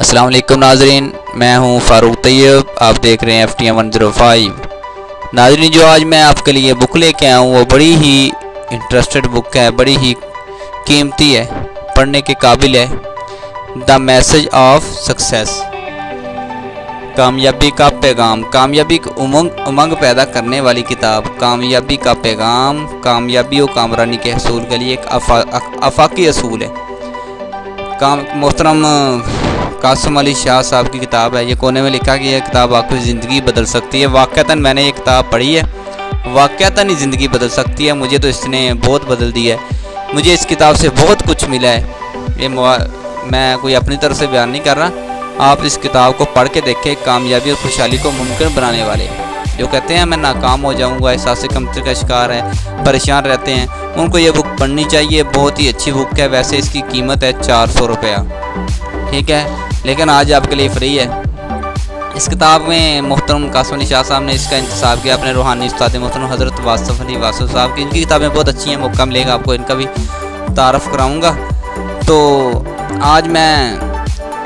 السلام علیکم ناظرین، میں ہوں فاروق طیب، آپ دیکھ رہے ہیں F T M one zero five ناظرین، جو آج میں آپ کے لیے بک لے کے آیا ہوں، وہ بڑی ہی انٹرسٹڈ بک ہے، بڑی ہی قیمتی ہے، پڑھنے کے قابل ہے۔ دا میسج آف سکسیس کامیابی کا پیغام، کامیابی امنگ امنگ پیدا کرنے والی کتاب۔ کامیابی کا پیغام، کامیابی و کامرانی کے حصول کے لیے ایک افاقی اصول ہے۔ کام، محترم قاسم علی شاہ صاحب کی کتاب ہے، یہ کونے میں لکھا گیا ہے کتاب آپ کی زندگی بدل سکتی ہے۔ واقعتاً میں نے یہ کتاب پڑھی ہے۔ واقعتاً ہی زندگی بدل سکتی ہے۔ مجھے تو اس نے بہت بدل دی ہے۔ مجھے اس کتاب سے بہت کچھ ملا ہے۔ یہ میں کوئی اپنی طرف سے بیان نہیں کر رہا۔ آپ اس کتاب کو پڑھ کے دیکھیں، کامیابی اور خوشحالی کو ممکن بنانے والے۔ جو کہتے ہیں، میں ناکام ہو جاؤں گا، احساس کمتر کا شکار ہے پریشان رہتے ہیں۔ ان کو یہ بک پڑھنی چاہیے۔ بہت ہی اچھی بک ہے۔ ویسے اس کی قیمت ہے چار سو روپیہ۔ ٹھیک ہے۔ لیکن آج آپ کے لیے فری ہے۔ اس کتاب میں محترم قاسم علی شاہ صاحب نے اس کا انتصاب کیا، اپنے روحانی استاد محترم حضرت واصف علی واصف صاحب کی۔ ان کی کتابیں بہت اچھی ہیں، موقع ملے گا آپ کو ان کا بھی تعارف کراؤں گا۔ تو آج میں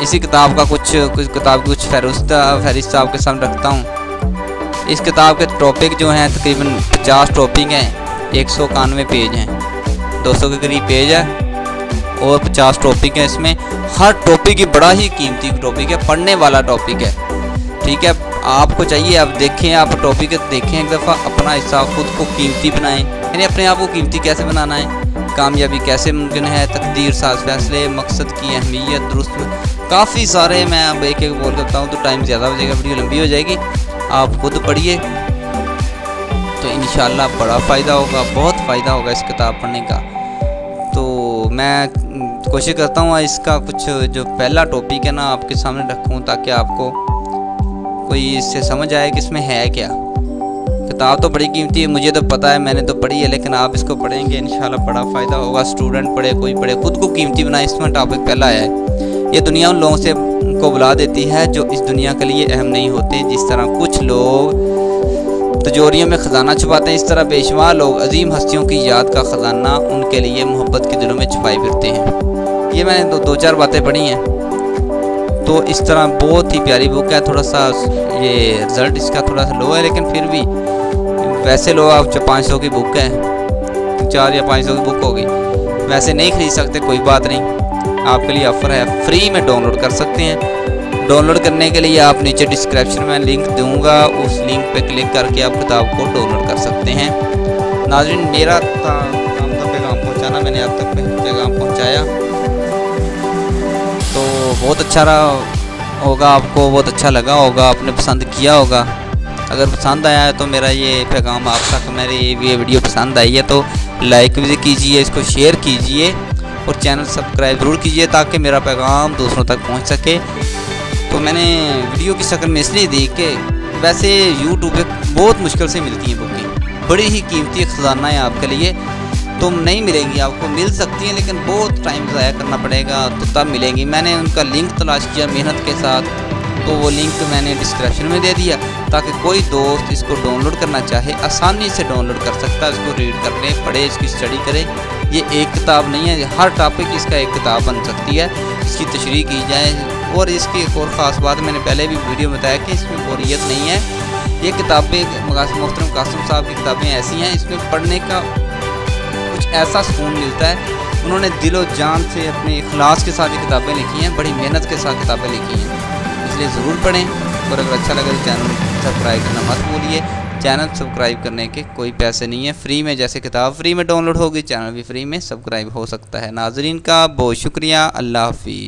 اسی کتاب کا کچھ کچھ کتاب کچھ فہرست فہرست آپ کے سامنے رکھتا ہوں۔ اس کتاب کے ٹاپک جو ہیں، تقریباً پچاس ٹاپک ہیں، ایک سو اکانوے پیج ہیں۔ دو سو کے قریب پیج ہے۔ اور پچاس ٹاپک ہیں اس میں۔ ہر ٹاپک ہی بڑا ہی قیمتی ٹاپک ہے، پڑھنے والا ٹاپک ہے۔ ٹھیک ہے، آپ کو چاہیے آپ دیکھیں، آپ ٹاپک دیکھیں ایک دفعہ، اپنا حصہ خود کو قیمتی بنائیں۔ یعنی اپنے آپ کو قیمتی کیسے بنانا ہے؟ کامیابی کیسے ممکن ہے؟ تقدیر، ساز، فیصلے، مقصد کی اہمیت، درست۔ کافی سارے میں اب ایک ایک بول کرتا ہوں تو ٹائم زیادہ ہو جائے گا، ویڈیو لمبی ہو جائے گی۔ آپ خود پڑھیے۔ تو انشاءاللہ بڑا فائدہ ہوگا، بہت فائدہ ہوگا اس کتاب پڑھنے کا۔ میں کوشش کرتا ہوں اس کا کچھ جو پہلا ٹاپک ہے نا آپ کے سامنے رکھوں تاکہ آپ کو کوئی اس سے سمجھ آئے کہ اس میں ہے کیا۔ کتاب تو بڑی قیمتی ہے، مجھے تو پتہ ہے، میں نے تو پڑھی ہے، لیکن آپ اس کو پڑھیں گے، انشاءاللہ بڑا فائدہ ہوگا۔ اسٹوڈنٹ پڑھے، کوئی پڑھے، خود کو قیمتی بنائے اس میں ٹاپک پہلا ہے، یہ دنیا ان لوگوں سے کو بلا دیتی ہے جو اس دنیا کے لیے اہم نہیں ہوتے، جس طرح کچھ لوگ تجوریوں میں خزانہ چھپاتے ہیں۔ اس طرح بے شمار لوگ عظیم ہستیوں کی یاد کا خزانہ ان کے لیے محبت کے دلوں میں چھپائی پھرتے ہیں۔ یہ میں نے دو دو چار باتیں پڑھی ہیں۔ تو اس طرح بہت ہی پیاری بک ہے۔ تھوڑا سا یہ رزلٹ اس کا تھوڑا سا لو ہے، لیکن پھر بھی ویسے لو آپ جو پانچ سو کی بک ہے۔ چار یا پانچ سو کی بک ہوگی۔ ویسے نہیں خرید سکتے، کوئی بات نہیں۔ آپ کے لیے آفر ہے۔ فری میں ڈاؤن لوڈ کر سکتے ہیں۔ ڈاؤن لوڈ کرنے کے لیے آپ نیچے ڈسکرپشن میں لنک دوں گا اس لنک پہ کلک کر کے آپ کتاب کو ڈاؤن لوڈ کر سکتے ہیں ناظرین میرا کام تھا پیغام پہنچانا میں نے آپ تک پیغام پہنچایا تو بہت اچھا رہا ہوگا آپ کو بہت اچھا لگا ہوگا آپ نے پسند کیا ہوگا اگر پسند آیا ہے تو میرا یہ پیغام آپ تک میری یہ ویڈیو پسند آئی ہے تو لائک بھی کیجیے اس کو شیئر کیجیے اور چینل سبسکرائب ضرور کیجیے تاکہ میرا پیغام دوسروں تک پہنچ سکے تو میں نے ویڈیو کی شکل میں اس لیے دی کہ ویسے یوٹیوب پہ بہت مشکل سے ملتی ہیں بکیں بڑی ہی قیمتی خزانہ ہے آپ کے لیے۔ تم نہیں ملیں گی، آپ کو مل سکتی ہیں، لیکن بہت ٹائم ضائع کرنا پڑے گا، تو تب ملیں گی۔ میں نے ان کا لنک تلاش کیا محنت کے ساتھ، تو وہ لنک میں نے ڈسکرپشن میں دے دیا تاکہ کوئی دوست اس کو ڈاؤن لوڈ کرنا چاہے، آسانی سے ڈاؤن لوڈ کر سکتا ہے اس کو ریڈ کر لے پڑھے، اس کی اسٹڈی کرے۔ یہ ایک کتاب نہیں ہے، ہر ٹاپک اس کا ایک کتاب بن سکتی ہے۔ اس کی تشریح کی جائے اور اس کی ایک اور خاص بات میں نے پہلے بھی ویڈیو میں بتایا کہ اس میں بوریت نہیں ہے۔ یہ کتابیں محترم قاسم صاحب کی کتابیں ایسی ہیں، اس میں پڑھنے کا کچھ ایسا سکون ملتا ہے۔ انہوں نے دل و جان سے اپنے اخلاص کے ساتھ یہ کتابیں لکھی ہیں، بڑی محنت کے ساتھ کتابیں لکھی ہیں۔ اس لیے ضرور پڑھیں اور اگر اچھا لگا تو چینل سبسکرائب کرنا مت بھولیے۔ چینل سبسکرائب کرنے کے کوئی پیسے نہیں ہیں، فری میں جیسے کتاب فری میں ڈاؤن لوڈ ہوگی، چینل بھی فری میں سبسکرائب ہو سکتا ہے۔ ناظرین کا بہت شکریہ، اللہ حافظ۔